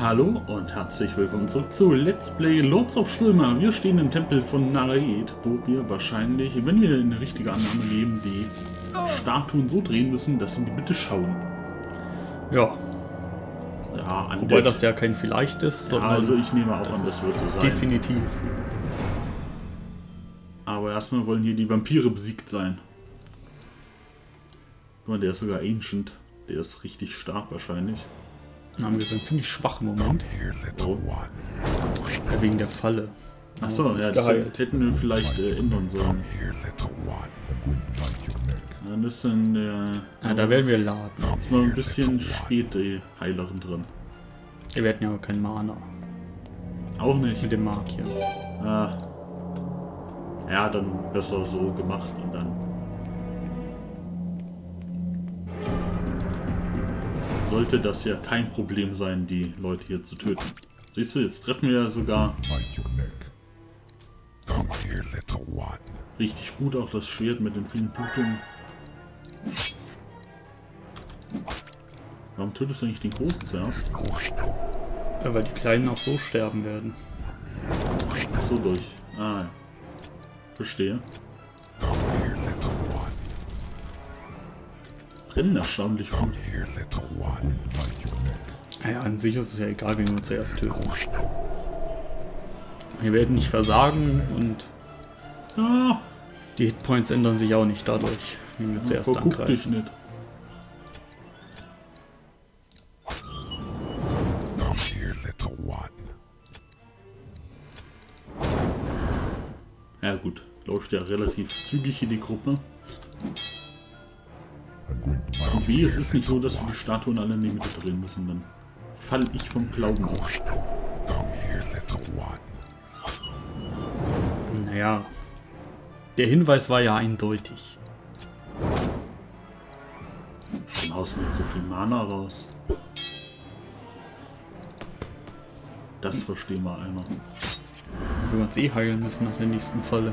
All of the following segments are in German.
Hallo und herzlich willkommen zurück zu Let's Play Lords of Stürmer. Wir stehen im Tempel von Naraid, wo wir wahrscheinlich, wenn wir in eine richtige Annahme leben, die Statuen so drehen müssen, dass sie in die Mitte schauen. Ja, Ja, an wobei das ja kein Vielleicht ist, ja, sondern also ich nehme auch an, das wird so sein. definitiv. Aber erstmal wollen hier die Vampire besiegt sein. Guck mal, der ist sogar Ancient. Der ist richtig stark wahrscheinlich. Dann haben wir so einen ziemlich schwachen Moment, Oh. ja, wegen der Falle. Achso, Aber ja, das hätten wir vielleicht äh, ändern sollen. Dann ist dann der. Ja, da werden wir laden. ist noch ein bisschen spät die Heilerin drin. Wir hatten ja kein Mana Auch nicht. mit dem Mark hier. Ah. Ja, dann besser so gemacht und dann. Sollte das ja kein Problem sein, die Leute hier zu töten. Siehst du, jetzt treffen wir ja sogar richtig gut auch das Schwert mit den vielen Blutungen. Warum tötest du nicht den Großen zuerst? Ja, weil die Kleinen auch so sterben werden. Ach so durch. Ah, ja. Verstehe. Rennen erstaunlich gut. Here, little one. Ja, an sich ist es ja egal, wen wir zuerst töten. Wir werden nicht versagen und Ah, die Hitpoints ändern sich auch nicht dadurch, wenn wir zuerst verguck dich angreifen. nicht. Little one. Ja gut, läuft ja relativ zügig in die Gruppe. Wie, es ist nicht so, dass wir die Statuen alle in die Mitte drehen müssen, dann fall ich vom Glauben one. Naja, der Hinweis war ja eindeutig. Dann haust du mit so viel Mana raus. Das verstehen wir einer. Wir uns eh heilen müssen nach der nächsten Falle.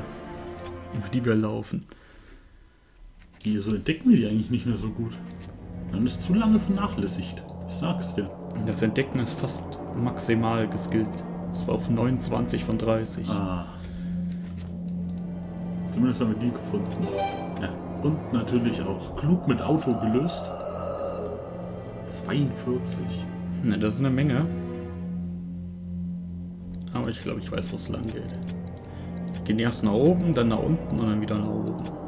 Über die wir laufen. Die so entdecken wir die eigentlich nicht mehr so gut. Dann ist zu lange vernachlässigt. Ich sag's dir. Das Entdecken ist fast maximal geskillt. Es war auf 29 von 30. Ah. Zumindest haben wir die gefunden. Ja. Und natürlich auch klug mit Auto gelöst. 42. Ne, das ist eine Menge. Aber ich glaube, ich weiß, wo es lang geht. Wir gehen erst nach oben, dann nach unten und dann wieder nach oben.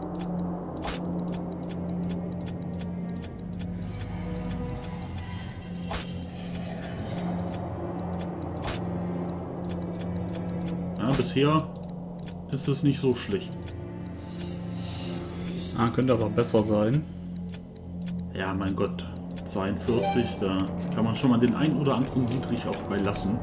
Bisher ist es nicht so schlecht. Ah, könnte aber besser sein. Ja, mein Gott. 42, da kann man schon mal den ein oder anderen Dietrich auch bei lassen.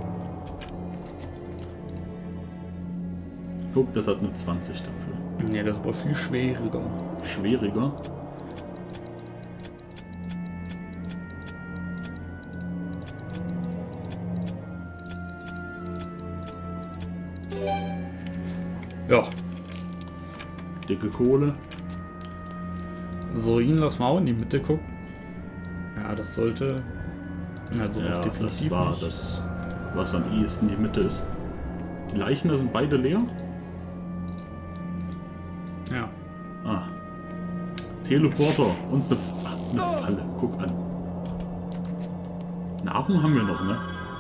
Guck, das hat nur 20 dafür. Ne, das ist aber viel schwieriger. Schwieriger. Ja, Dicke Kohle. so ihn lassen wir auch in die Mitte gucken. Ja, das sollte. Also Ja, auch das definitiv war nicht. das, was am ehesten die Mitte ist. Die Leichen, da sind beide leer. Ja. Ah. Teleporter und eine, eine Falle. Guck an. Nahrung haben wir noch, ne?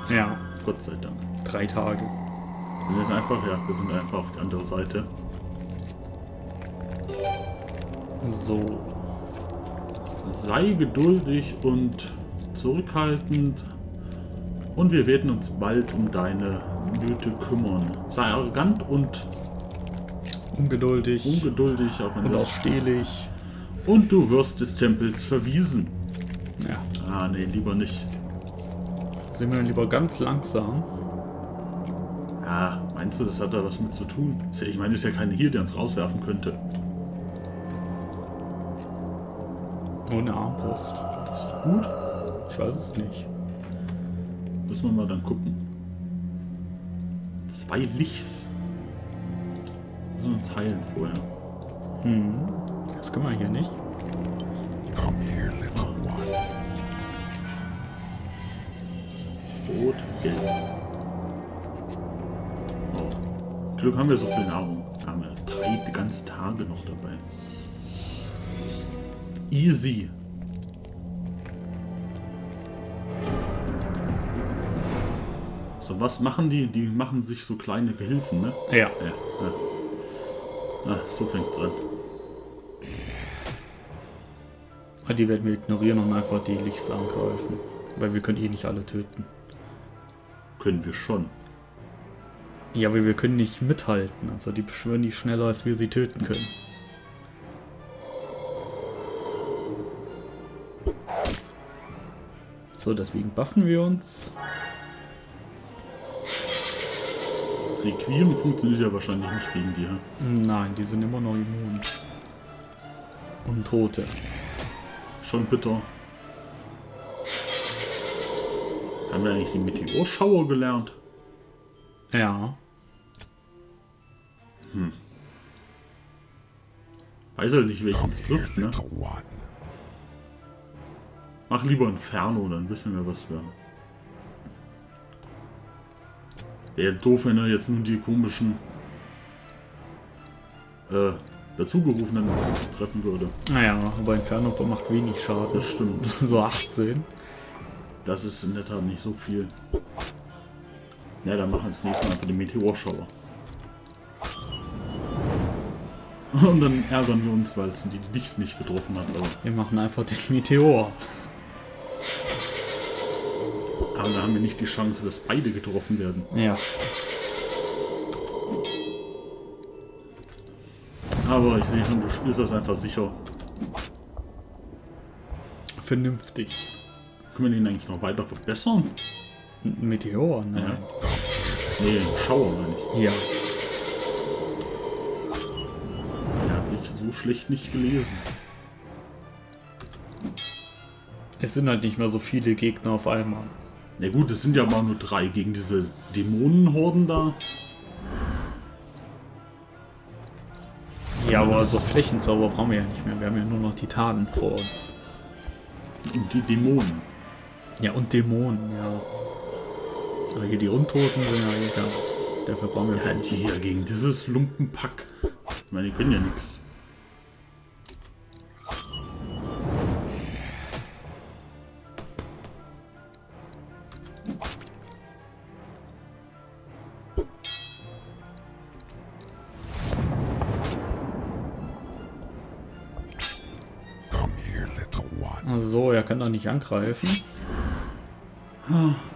Ja, Gott sei Dank. drei Tage. Sind jetzt einfach, ja, wir sind einfach auf die andere Seite. So. Sei geduldig und zurückhaltend. Und wir werden uns bald um deine Nöte kümmern. Sei arrogant und Ungeduldig. ungeduldig, auch wenn stehlig. Und du wirst des Tempels verwiesen. Ja. Ah, nee, lieber nicht. Sind wir lieber ganz langsam. Ja, meinst du, das hat da was mit zu tun? Ich meine, ist ja keiner hier, der uns rauswerfen könnte. Ohne Armbrust. Das ist gut. Ich weiß es nicht. Müssen wir mal dann gucken. Zwei Lichs. Müssen wir uns heilen vorher. Hm. Das können wir hier nicht. Come here, little Glück haben wir so viel Nahrung. Haben wir drei ganze Tage noch dabei. Easy. So, was machen die? Die machen sich so kleine Gehilfen, ne? Ja. Ja. ja. Ah, so fängt's an. Ah, Die werden wir ignorieren und einfach die Lichts angreifen. Weil wir können eh nicht alle töten. Können wir schon. Ja, aber wir können nicht mithalten. Also die beschwören die schneller, als wir sie töten können. So, deswegen buffen wir uns. Requiem funktioniert ja wahrscheinlich nicht gegen die. Nein, die sind immer noch immun. Und Tote. Schon bitter. Haben wir eigentlich die Meteorschauer gelernt? Ja. Weiß halt nicht, welchen es trifft, ne? Mach lieber Inferno, dann wissen wir, was wir. Wäre doof, wenn er jetzt nur die komischen äh, dazugerufenen treffen würde. Naja, aber Inferno macht wenig Das Schaden. stimmt. So 18. Das ist in der Tat nicht so viel. Ja, dann machen wir das nächste Mal für die Meteorschauer. Und dann ärgern wir uns, weil es die Lichts nicht getroffen hat. Aber, Wir machen einfach den Meteor. aber da haben wir nicht die Chance, dass beide getroffen werden. Ja. Aber ich sehe schon, du spielst das einfach sicher. Vernünftig. Können wir den eigentlich noch weiter verbessern? Meteor? Nein. Nee, Schauer meine ich. Ja. Der hat sich so schlecht nicht gelesen. Es sind halt nicht mehr so viele Gegner auf einmal. Na gut, es sind ja aber nur drei gegen diese Dämonenhorden da. Ja, aber so Flächenzauber brauchen wir ja nicht mehr. Wir haben ja nur noch Titanen vor uns. Und die Dämonen. Ja, und Dämonen, ja. Aber hier die Untoten sind ja egal. Dafür brauchen wir die hier gegen dieses Lumpenpack. Ich meine, die können ja nichts. So, er kann doch nicht angreifen. Das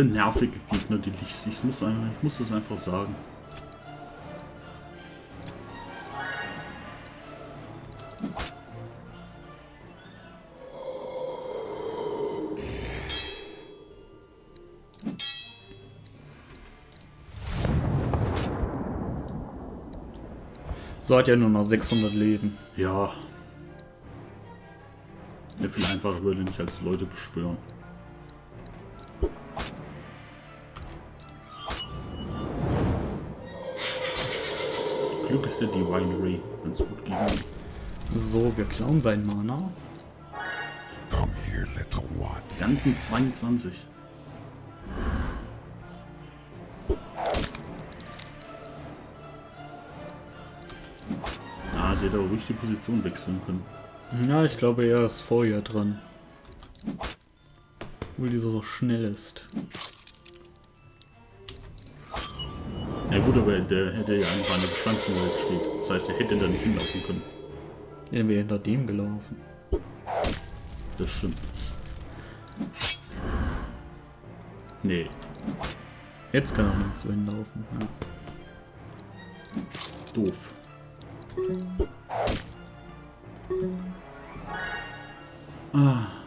sind nervige Gegner, die Lichts. Ich muss, einfach, ich muss das einfach sagen. So hat ja nur noch 600 Leben. Ja. Wäre viel einfacher, würde nicht als Leute beschwören. Ist der Divine Ray ganz gut gegen. So, wir klauen seinen Mana. Come here, little one. Die ganzen 22. Ah, sie hätte auch ruhig die Position wechseln können. Ja, ich glaube, er ist vorher dran. Obwohl dieser so schnell ist. Ja gut, aber der hätte ja einfach der gestanden, wo er jetzt steht. Das heißt, er hätte da nicht hinlaufen können. Dann wäre hinter dem gelaufen. Das stimmt. Nee. Jetzt kann er nirgends so hinlaufen. Ja. Doof. Ah.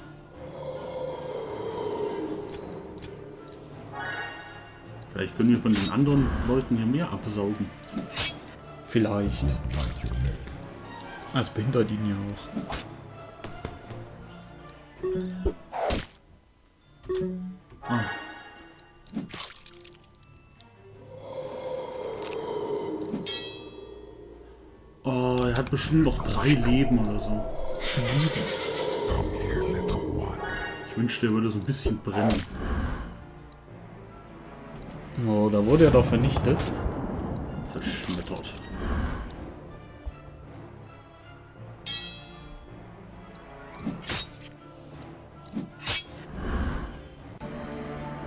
Vielleicht können wir von den anderen Leuten hier mehr absaugen. Vielleicht. Es behindert ihn ja auch. Ah. Oh, er hat bestimmt noch drei Leben oder so. Sieben. Ich wünschte, er würde so ein bisschen brennen. Oh, da wurde er doch vernichtet. Zerschmettert.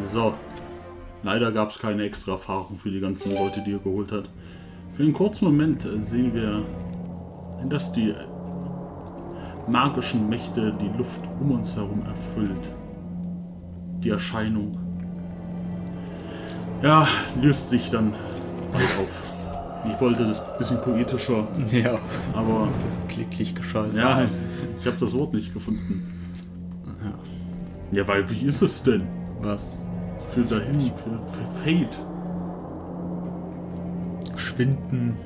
So. Leider gab es keine extra Erfahrung für die ganzen Leute, die er geholt hat. Für einen kurzen Moment sehen wir, dass die magischen Mächte die Luft um uns herum erfüllt. Die Erscheinung. Ja, löst sich dann bald auf. Ich wollte das ein bisschen poetischer, Ja. aber Das ist klicklich geschaltet. ja, ich habe das Wort nicht gefunden. Ja. Ja, weil wie ist es denn? Was? Für dahin, für, für Fate. Schwinden.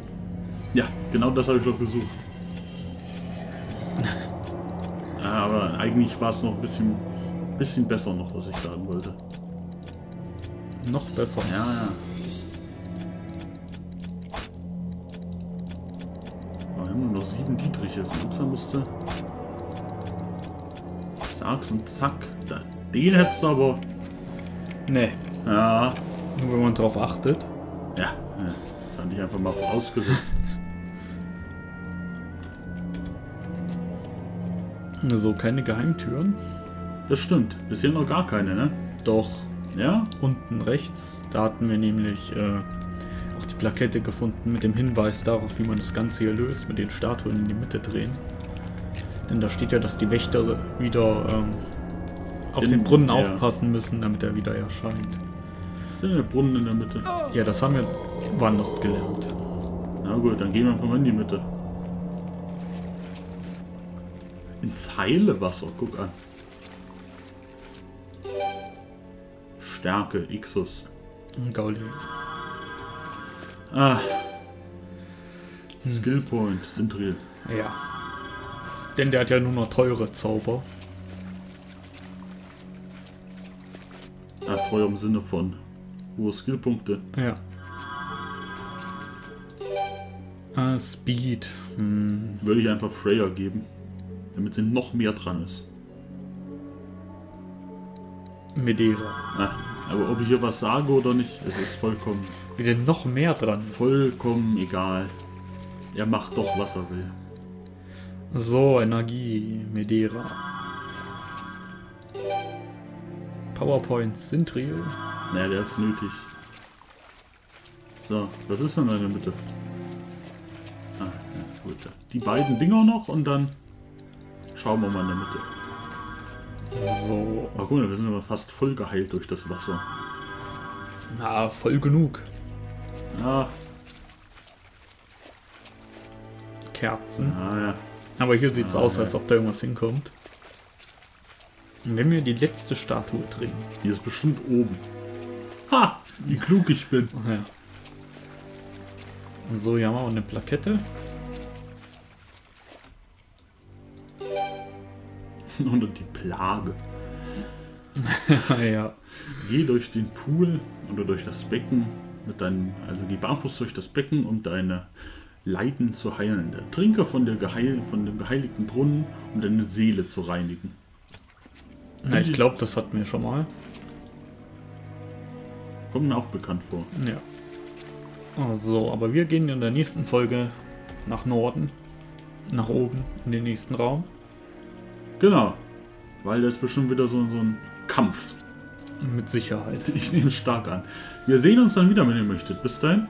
Ja, genau das habe ich doch gesucht. Ja, aber eigentlich war es noch ein bisschen, bisschen besser noch, was ich sagen wollte. Noch besser. Ja, ja. Aber wir haben nur noch sieben Dietriches. Upsa musste. Sag's und zack. Da, den hättest du aber. Nee. Ja. Nur wenn man drauf achtet. Ja. ja. Fand ich einfach mal vorausgesetzt. So, keine Geheimtüren. Das stimmt. Bisher noch gar keine, ne? Doch. Ja? Unten rechts, da hatten wir nämlich äh, auch die Plakette gefunden mit dem Hinweis darauf, wie man das Ganze hier löst, mit den Statuen in die Mitte drehen. Denn da steht ja, dass die Wächter wieder ähm, auf In- den Brunnen ja. aufpassen müssen, damit er wieder erscheint. Ist denn der Brunnen in der Mitte? Ja, das haben wir woanders gelernt. Na gut, dann gehen wir einfach mal in die Mitte. Ins heile Wasser, guck an. Stärke, Ixus. Gauli. Ah. Skill Point, Sintril. Ja. Denn der hat ja nur noch teure Zauber. Ah, teuer im Sinne von hohe Skillpunkte. Ja. Ah, Speed. Hm. Würde ich einfach Freya geben. Damit sie noch mehr dran ist. Medera. Ah, aber ob ich hier was sage oder nicht, es ist vollkommen, Wie denn noch mehr dran vollkommen egal. Er macht doch, was er will. So, Energie, Medera. Powerpoints sind real. Naja, der ist nötig. So, was ist denn da in der Mitte? Ah, ja, gut. Die beiden Dinger noch und dann schauen wir mal in der Mitte. So, Aber guck mal, wir sind aber fast voll geheilt durch das Wasser. na, voll genug. Ja, Kerzen. ah, ja. Aber hier sieht es Ah, aus, als ob da irgendwas hinkommt. Und wenn wir die letzte Statue drehen. Die ist bestimmt oben. Ha! Wie klug ich bin. Ja. So, hier haben wir auch eine Plakette. Und die Plage. ja. Geh durch den Pool oder durch das Becken mit deinem, also geh barfuß durch das Becken, um deine Leiden zu heilen. Trinke von, der Geheil, von dem geheiligten Brunnen, um deine Seele zu reinigen. Na, ich glaube, das hatten wir schon mal. Kommt mir auch bekannt vor. Ja. So, aber wir gehen in der nächsten Folge nach Norden. Nach oben, in den nächsten Raum. Genau. Weil das ist bestimmt wieder so, so ein Kampf. Mit Sicherheit. Ich nehme es stark an. Wir sehen uns dann wieder, wenn ihr möchtet. Bis dahin.